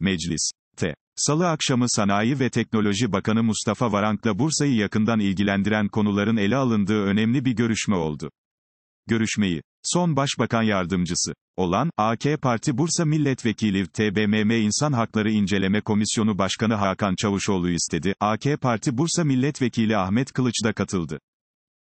Meclis. T. Salı akşamı Sanayi ve Teknoloji Bakanı Mustafa Varank'la Bursa'yı yakından ilgilendiren konuların ele alındığı önemli bir görüşme oldu. Görüşmeyi, son Başbakan Yardımcısı olan, AK Parti Bursa Milletvekili TBMM İnsan Hakları İnceleme Komisyonu Başkanı Hakan Çavuşoğlu istedi, AK Parti Bursa Milletvekili Ahmet Kılıç da katıldı.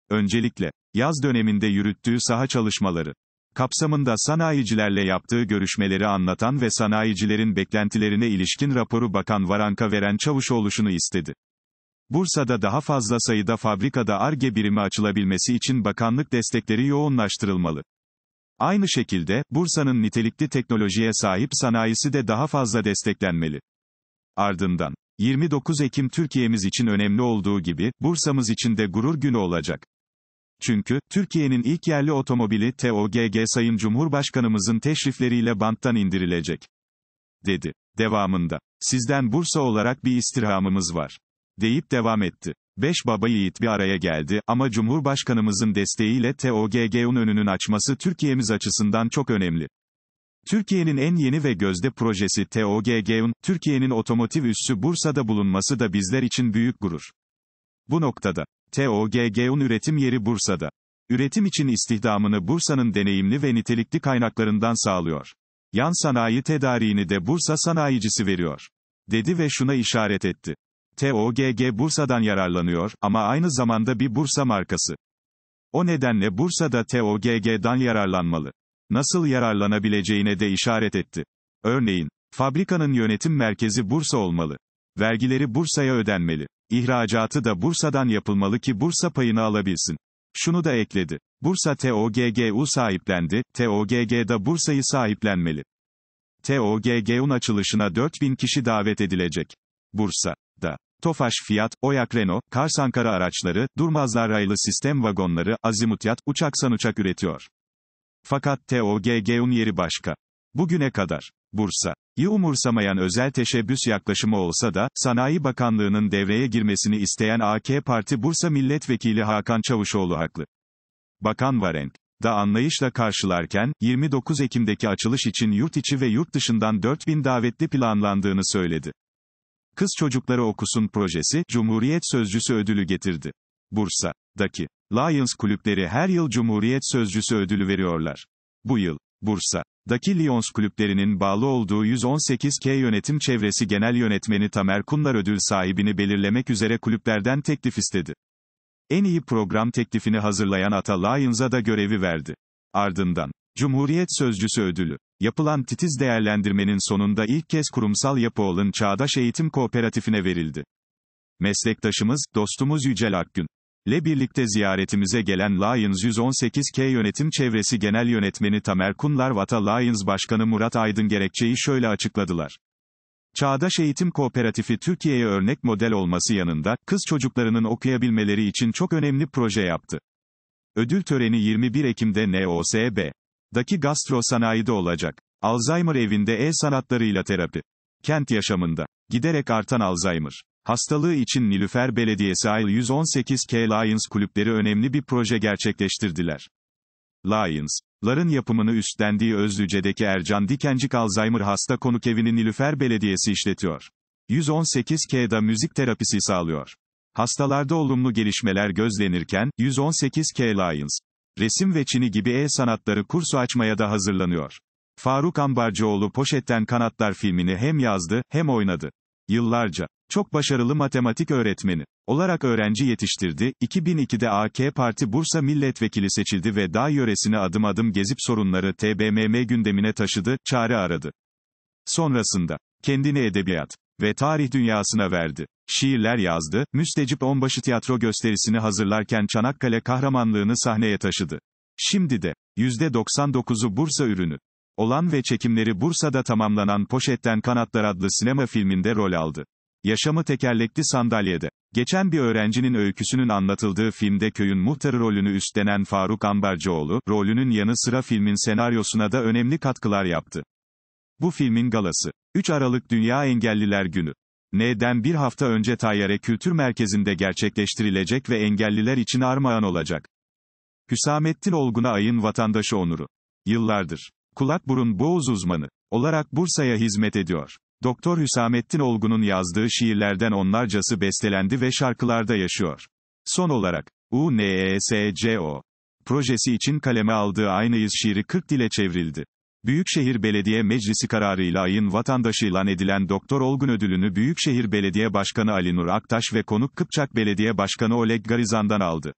Öncelikle, yaz döneminde yürüttüğü saha çalışmaları, kapsamında sanayicilerle yaptığı görüşmeleri anlatan ve sanayicilerin beklentilerine ilişkin raporu Bakan Varank'a veren Çavuşoğlu şunu istedi. Bursa'da daha fazla sayıda fabrikada ARGE birimi açılabilmesi için bakanlık destekleri yoğunlaştırılmalı. Aynı şekilde, Bursa'nın nitelikli teknolojiye sahip sanayisi de daha fazla desteklenmeli. Ardından, 29 Ekim Türkiye'miz için önemli olduğu gibi, Bursa'mız için de gurur günü olacak. Çünkü, Türkiye'nin ilk yerli otomobili TOGG Sayın Cumhurbaşkanımızın teşrifleriyle banttan indirilecek. Dedi. Devamında, sizden Bursa olarak bir istirhamımız var. Deyip devam etti. Beş baba yiğit bir araya geldi, ama Cumhurbaşkanımızın desteğiyle TOGG'un önünün açması Türkiye'miz açısından çok önemli. Türkiye'nin en yeni ve gözde projesi TOGG'un, Türkiye'nin otomotiv üssü Bursa'da bulunması da bizler için büyük gurur. Bu noktada, TOGG'un üretim yeri Bursa'da. Üretim için istihdamını Bursa'nın deneyimli ve nitelikli kaynaklarından sağlıyor. Yan sanayi tedariğini de Bursa sanayicisi veriyor. Dedi ve şuna işaret etti. TOGG Bursa'dan yararlanıyor, ama aynı zamanda bir Bursa markası. O nedenle Bursa'da TOGG'dan yararlanmalı. Nasıl yararlanabileceğine de işaret etti. Örneğin, fabrikanın yönetim merkezi Bursa olmalı. Vergileri Bursa'ya ödenmeli. İhracatı da Bursa'dan yapılmalı ki Bursa payını alabilsin. Şunu da ekledi. Bursa TOGGU sahiplendi, TOGG da Bursa'yı sahiplenmeli. TOGG'un açılışına 4000 kişi davet edilecek. Bursa'da. Tofaş Fiat, Oyak Renault, Kars Ankara araçları, durmazlar raylı sistem vagonları, Azimutyat, uçak sanuçak üretiyor. Fakat TOGG'un yeri başka. Bugüne kadar, Bursa'yı umursamayan özel teşebbüs yaklaşımı olsa da, Sanayi Bakanlığı'nın devreye girmesini isteyen AK Parti Bursa Milletvekili Hakan Çavuşoğlu haklı. Bakan Varenk, da anlayışla karşılarken, 29 Ekim'deki açılış için yurt içi ve yurt dışından 4000 davetli planlandığını söyledi. Kız Çocukları Okusun projesi, Cumhuriyet Sözcüsü ödülü getirdi. Bursa'daki Lions kulüpleri her yıl Cumhuriyet Sözcüsü ödülü veriyorlar. Bu yıl, Bursa'daki Lions kulüplerinin bağlı olduğu 118K Yönetim Çevresi Genel Yönetmeni Tamer Kunlar ödül sahibini belirlemek üzere kulüplerden teklif istedi. En iyi program teklifini hazırlayan Ata Lions'a da görevi verdi. Ardından, Cumhuriyet Sözcüsü ödülü. Yapılan titiz değerlendirmenin sonunda ilk kez kurumsal Yapıol'un Çağdaş Eğitim Kooperatifine verildi. Meslektaşımız, dostumuz Yücel Akgün ile birlikte ziyaretimize gelen Lions 118K Yönetim Çevresi Genel Yönetmeni Tamer Kunlar Vata Lions Başkanı Murat Aydın gerekçeyi şöyle açıkladılar. Çağdaş Eğitim Kooperatifi Türkiye'ye örnek model olması yanında, kız çocuklarının okuyabilmeleri için çok önemli proje yaptı. Ödül töreni 21 Ekim'de NOSB.daki gastro sanayide olacak. Alzheimer evinde el sanatlarıyla terapi. Kent yaşamında. Giderek artan Alzheimer. Hastalığı için Nilüfer Belediyesi AYL 118K Lions kulüpleri önemli bir proje gerçekleştirdiler. Lions'ların yapımını üstlendiği Özlüce'deki Ercan Dikencik Alzheimer hasta konuk evini Nilüfer Belediyesi işletiyor. 118K'da müzik terapisi sağlıyor. Hastalarda olumlu gelişmeler gözlenirken, 118K Lions, resim ve çini gibi el sanatları kursu açmaya da hazırlanıyor. Faruk Ambarcıoğlu Poşetten Kanatlar filmini hem yazdı, hem oynadı. Yıllarca, çok başarılı matematik öğretmeni olarak öğrenci yetiştirdi, 2002'de AK Parti Bursa Milletvekili seçildi ve dağ yöresini adım adım gezip sorunları TBMM gündemine taşıdı, çare aradı. Sonrasında, kendini edebiyat ve tarih dünyasına verdi. Şiirler yazdı, Müstecip Onbaşı tiyatro gösterisini hazırlarken Çanakkale kahramanlığını sahneye taşıdı. Şimdi de, %99'u Bursa ürünü olan ve çekimleri Bursa'da tamamlanan Poşetten Kanatlar adlı sinema filminde rol aldı. Yaşamı tekerlekli sandalyede. Geçen bir öğrencinin öyküsünün anlatıldığı filmde köyün muhtarı rolünü üstlenen Faruk Ambarcıoğlu, rolünün yanı sıra filmin senaryosuna da önemli katkılar yaptı. Bu filmin galası. 3 Aralık Dünya Engelliler Günü. N'den bir hafta önce Tayyare Kültür Merkezi'nde gerçekleştirilecek ve engelliler için armağan olacak. Hüsamettin Olgun'a ayın vatandaşı onuru. Yıllardır kulak burun boğaz uzmanı olarak Bursa'ya hizmet ediyor. Doktor Hüsamettin Olgun'un yazdığı şiirlerden onlarcası bestelendi ve şarkılarda yaşıyor. Son olarak, UNESCO projesi için kaleme aldığı Aynıyız şiiri 40 dile çevrildi. Büyükşehir Belediye Meclisi kararıyla ayın vatandaşı ilan edilen Doktor Olgun ödülünü Büyükşehir Belediye Başkanı Ali Nur Aktaş ve konuk Kıpçak Belediye Başkanı Oleg Garizan'dan aldı.